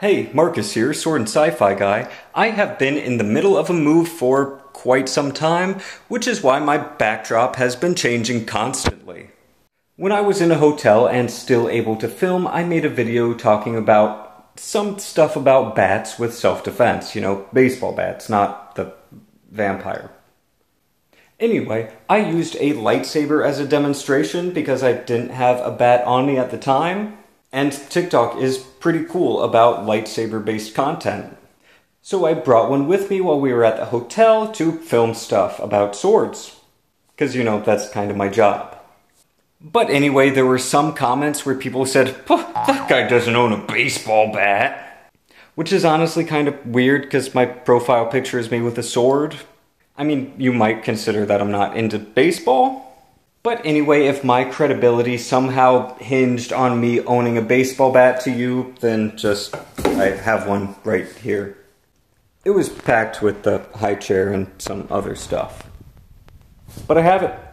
Hey, Marcus here, Sword and Sci-Fi Guy. I have been in the middle of a move for quite some time, which is why my backdrop has been changing constantly. When I was in a hotel and still able to film, I made a video talking about some stuff about bats with self-defense, you know, baseball bats, not the vampire. Anyway, I used a lightsaber as a demonstration because I didn't have a bat on me at the time, and TikTok is pretty cool about lightsaber based content. So I brought one with me while we were at the hotel to film stuff about swords. Because, you know, that's kind of my job. But anyway, there were some comments where people said, that guy doesn't own a baseball bat. Which is honestly kind of weird because my profile picture is me with a sword. I mean, you might consider that I'm not into baseball, but anyway, if my credibility somehow hinged on me owning a baseball bat to you, then just, I have one right here. It was packed with the high chair and some other stuff. But I have it.